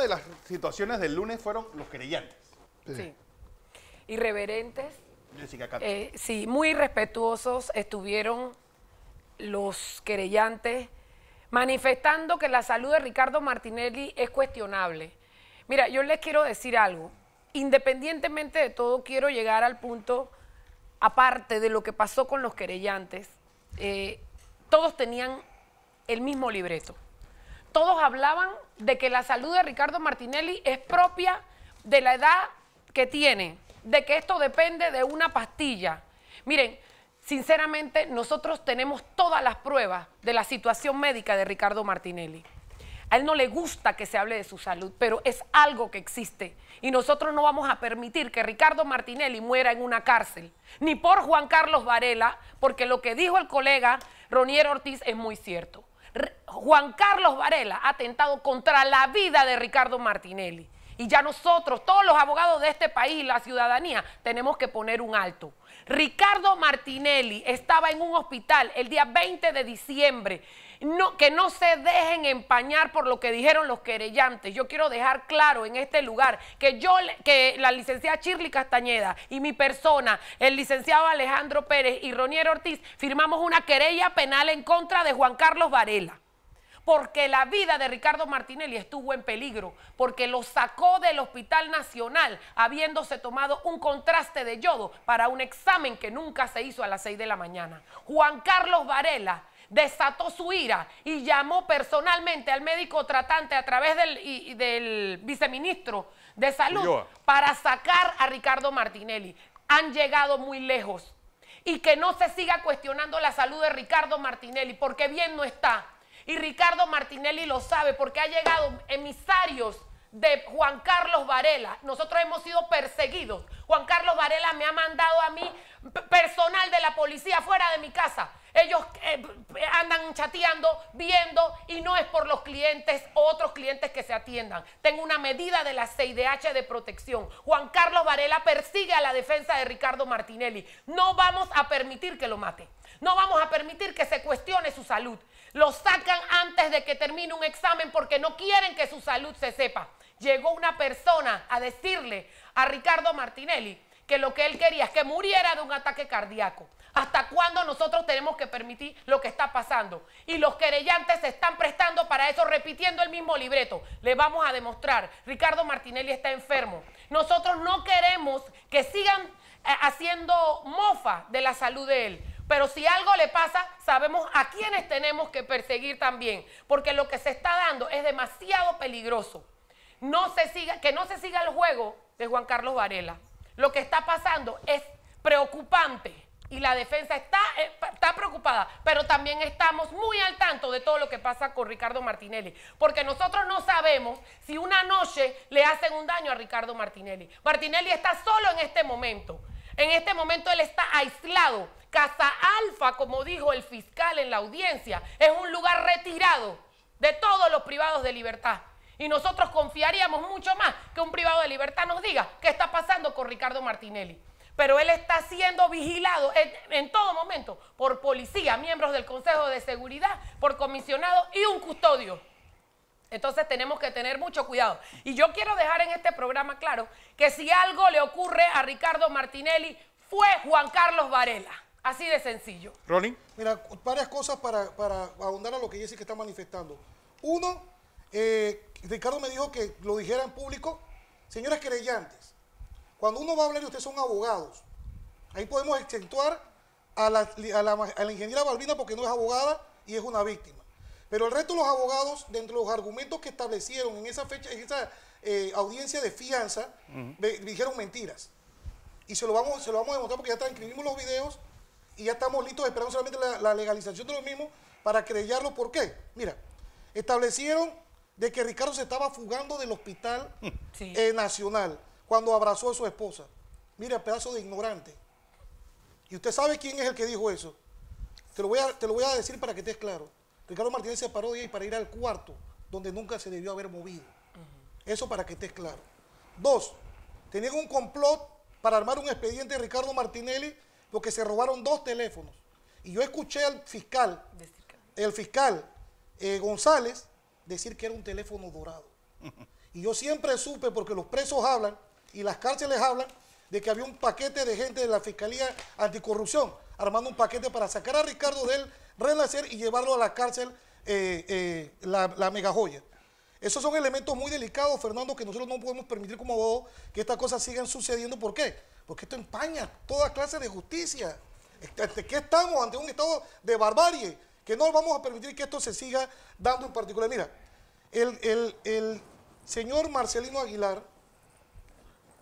de las situaciones del lunes fueron los querellantes. Sí. Irreverentes. Jessica Cato. Eh, sí, muy respetuosos estuvieron los querellantes manifestando que la salud de Ricardo Martinelli es cuestionable. Mira, yo les quiero decir algo. Independientemente de todo, quiero llegar al punto, aparte de lo que pasó con los querellantes, eh, todos tenían el mismo libreto. Todos hablaban de que la salud de Ricardo Martinelli es propia de la edad que tiene, de que esto depende de una pastilla. Miren, sinceramente nosotros tenemos todas las pruebas de la situación médica de Ricardo Martinelli. A él no le gusta que se hable de su salud, pero es algo que existe. Y nosotros no vamos a permitir que Ricardo Martinelli muera en una cárcel, ni por Juan Carlos Varela, porque lo que dijo el colega Ronier Ortiz es muy cierto. Juan Carlos Varela ha atentado contra la vida de Ricardo Martinelli. Y ya nosotros, todos los abogados de este país, la ciudadanía, tenemos que poner un alto. Ricardo Martinelli estaba en un hospital el día 20 de diciembre. Que no se dejen empañar por lo que dijeron los querellantes. Yo quiero dejar claro en este lugar que yo, que la licenciada Shirley Castañeda y mi persona, el licenciado Alejandro Pérez y Ronier Ortiz, firmamos una querella penal en contra de Juan Carlos Varela porque la vida de Ricardo Martinelli estuvo en peligro, porque lo sacó del Hospital Nacional habiéndose tomado un contraste de yodo para un examen que nunca se hizo a las 6 de la mañana. Juan Carlos Varela desató su ira y llamó personalmente al médico tratante a través del, del viceministro de Salud para sacar a Ricardo Martinelli. Han llegado muy lejos. Y que no se siga cuestionando la salud de Ricardo Martinelli, porque bien no está. Y Ricardo Martinelli lo sabe porque ha llegado emisarios de Juan Carlos Varela. Nosotros hemos sido perseguidos. Juan Carlos Varela me ha mandado a mí personal de la policía fuera de mi casa. Ellos eh, andan chateando, viendo y no es por los clientes otros clientes que se atiendan. Tengo una medida de la CIDH de protección. Juan Carlos Varela persigue a la defensa de Ricardo Martinelli. No vamos a permitir que lo mate. No vamos a permitir que se cuestione su salud. Lo sacan antes de que termine un examen porque no quieren que su salud se sepa. Llegó una persona a decirle a Ricardo Martinelli que lo que él quería es que muriera de un ataque cardíaco. ¿Hasta cuándo nosotros tenemos que permitir lo que está pasando? Y los querellantes se están prestando para eso, repitiendo el mismo libreto. Le vamos a demostrar, Ricardo Martinelli está enfermo. Nosotros no queremos que sigan eh, haciendo mofa de la salud de él. Pero si algo le pasa, sabemos a quiénes tenemos que perseguir también, porque lo que se está dando es demasiado peligroso. No se siga, que no se siga el juego de Juan Carlos Varela. Lo que está pasando es preocupante y la defensa está, eh, está preocupada, pero también estamos muy al tanto de todo lo que pasa con Ricardo Martinelli, porque nosotros no sabemos si una noche le hacen un daño a Ricardo Martinelli. Martinelli está solo en este momento. En este momento él está aislado. Casa Alfa, como dijo el fiscal en la audiencia, es un lugar retirado de todos los privados de libertad. Y nosotros confiaríamos mucho más que un privado de libertad nos diga qué está pasando con Ricardo Martinelli. Pero él está siendo vigilado en, en, todo momento por policía, miembros del Consejo de Seguridad, por comisionado y un custodio. Entonces tenemos que tener mucho cuidado. Y yo quiero dejar en este programa claro que si algo le ocurre a Ricardo Martinelli, fue Juan Carlos Varela. Así de sencillo. Ronnie. Mira, varias cosas para, para ahondar a lo que Jessica está manifestando. Uno, eh, Ricardo me dijo que lo dijera en público. Señores querellantes, cuando uno va a hablar y ustedes son abogados, ahí podemos exceptuar a la, a la, a la ingeniera Balbina porque no es abogada y es una víctima. Pero el resto de los abogados, dentro de los argumentos que establecieron en esa fecha, en esa eh, audiencia de fianza, dijeron mentiras. Y se lo, vamos, se lo vamos a demostrar porque ya transcribimos los videos y ya estamos listos esperando solamente la, legalización de los mismos para creyarlo. ¿Por qué? Mira, establecieron de que Ricardo se estaba fugando del hospital eh, nacional cuando abrazó a su esposa. Mira, pedazo de ignorante. ¿Y usted sabe quién es el que dijo eso? Te lo voy a, te lo voy a decir para que estés claro. Ricardo Martínez se paró de ahí para ir al cuarto, donde nunca se debió haber movido. Eso para que estés claro. Dos, tenían un complot para armar un expediente de Ricardo Martinelli porque se robaron dos teléfonos. Y yo escuché al fiscal, el fiscal eh, González, decir que era un teléfono dorado. Y yo siempre supe, porque los presos hablan y las cárceles hablan, de que había un paquete de gente de la Fiscalía Anticorrupción armando un paquete para sacar a Ricardo del renacer y llevarlo a la cárcel, eh, eh, la, la mega joya. Esos son elementos muy delicados, Fernando, que nosotros no podemos permitir como abogados que estas cosas sigan sucediendo. ¿Por qué? Porque esto empaña toda clase de justicia. ¿Ante qué estamos? Ante un estado de barbarie, que no vamos a permitir que esto se siga dando en particular. Mira, el, el, el señor Marcelino Aguilar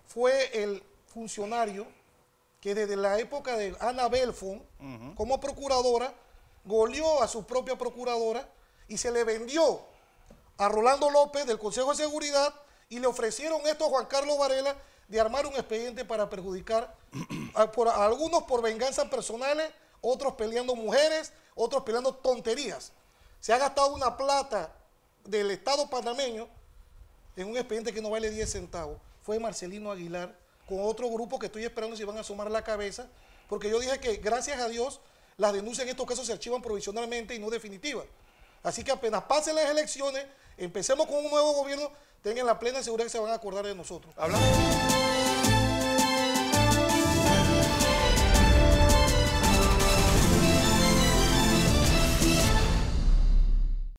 fue el funcionario que desde la época de Ana Belfon, como procuradora, goleó a su propia procuradora y se le vendió a Rolando López del Consejo de Seguridad y le ofrecieron esto a Juan Carlos Varela de armar un expediente para perjudicar a, por, a algunos por venganzas personales, otros peleando mujeres, otros peleando tonterías. Se ha gastado una plata del Estado panameño en un expediente que no vale 10 centavos. Fue Marcelino Aguilar con otro grupo que estoy esperando si van a asomar la cabeza, porque yo dije que gracias a Dios las denuncias en estos casos se archivan provisionalmente y no definitivas. Así que apenas pasen las elecciones, empecemos con un nuevo gobierno, tengan la plena seguridad que se van a acordar de nosotros. Hablamos.